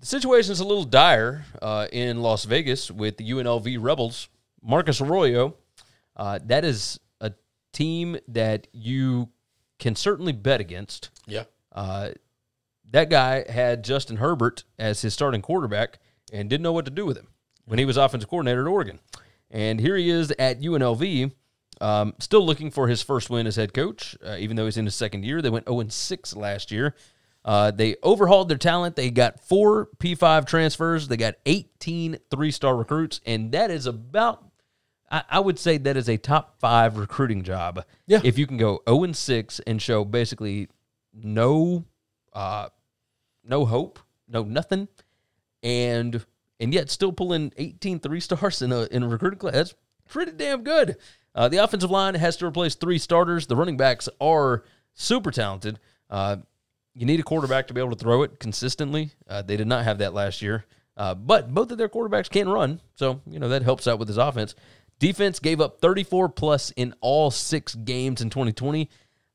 the situation is a little dire uh, in Las Vegas with the UNLV Rebels. Marcus Arroyo, uh, that is a team that you can certainly bet against. Yeah. Uh, that guy had Justin Herbert as his starting quarterback and didn't know what to do with him when he was offensive coordinator at Oregon. And here he is at UNLV, um, still looking for his first win as head coach, uh, even though he's in his second year. They went 0 6 last year. Uh, they overhauled their talent. They got four P5 transfers. They got 18 three star recruits. And that is about, I, I would say, that is a top five recruiting job. Yeah. If you can go 0 6 and show basically no uh, no hope, no nothing, and and yet still pulling 18 three stars in a in a recruiting class. That's pretty damn good. Uh, the offensive line has to replace three starters. The running backs are super talented. Uh, you need a quarterback to be able to throw it consistently. Uh, they did not have that last year, uh, but both of their quarterbacks can run, so you know that helps out with his offense. Defense gave up 34 plus in all six games in 2020.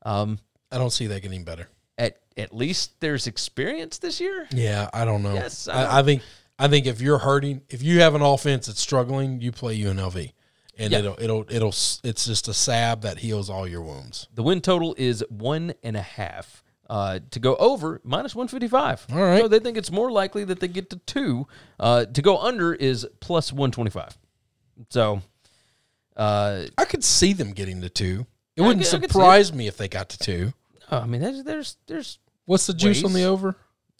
Um, I don't see that getting better. at at least there's experience this year. Yeah, I don't know. Yes, I I, I think I think if you're hurting, if you have an offense that's struggling, you play UNLV, and Yeah. it'll it'll it'll it's just a salve that heals all your wounds. The win total is one and a half. Uh, to go over minus 155. All right. So they think it's more likely that they get to two. Uh, to go under is plus 125. So, uh, I could see them getting to two. It I wouldn't could- I could see surprise me if they got to two. I mean, there's there's there's What's the juice on Ways. the over?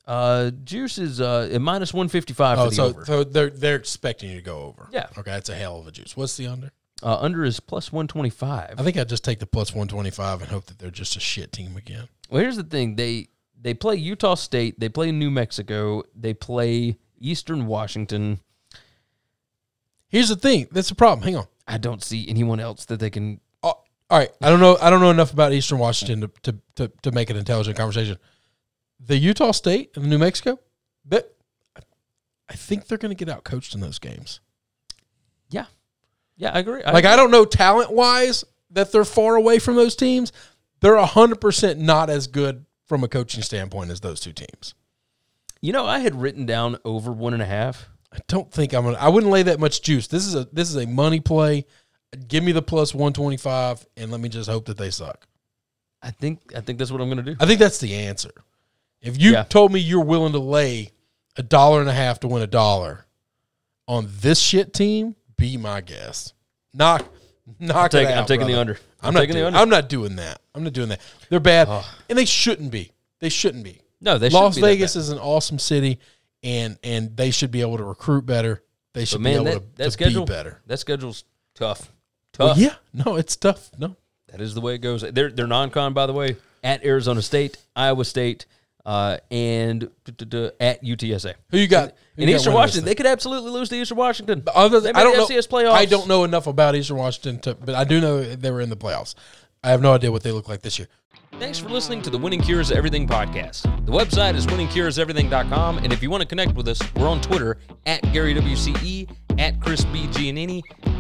uh, juice is uh, at minus 155 Oh, for the so over. so they're they're expecting you to go over. Yeah. Okay, that's a hell of a juice. What's the under? Uh, under is plus 125. I think I'd just take the plus one twenty five and hope that they're just a shit team again. Well, here's the thing: they they play Utah State, they play New Mexico, they play Eastern Washington. Here's the thing. That's the problem. Hang on. I don't see anyone else that they can. Oh, all right. I don't know. I don't know enough about Eastern Washington to, to, to, to make an intelligent conversation. The Utah State and New Mexico, but I think they're going to get out coached in those games. Yeah, yeah, I agree. Like I don't know talent wise that they're far away from those teams. They're hundred percent not as good from a coaching standpoint as those two teams. you know, I had written down over one and a half. I don't think I'm gonna. I wouldn't lay that much juice. This is a this is a money play. Give me the plus one twenty five, and let me just hope that they suck. I think I think that's what I'm going to do. I think that's the answer. If you Yeah. told me you're willing to lay a dollar and a half to win a dollar on this shit team, be my guest. Knock, knock Take- it out. I'm taking the under. I'm, I'm not taking the doing, under. I'm not doing that. I'm not doing that. They're bad, and they shouldn't be. They shouldn't be. No, they Las shouldn't be that Vegas is an awesome city, and and they should be able to recruit better. They should But man, be able that, to, that schedule be better. That schedule's tough. Well, Tough. yeah, no, it's tough. No, That is the way it goes. They're they're non-con by the way at Arizona State, Iowa State, uh, and at UTSA. who you got? Who In you Eastern Washington, they could absolutely lose to Eastern Washington. Other than, I don't know playoffs. I don't know enough about Eastern Washington, to, but I do know they were in the playoffs. I have no idea what they look like this year. Thanks for listening to the Winning Cures Everything podcast. The website is winningcureseverything.com, and if you want to connect with us, we're on Twitter at Gary WCE, at Chris B. Giannini,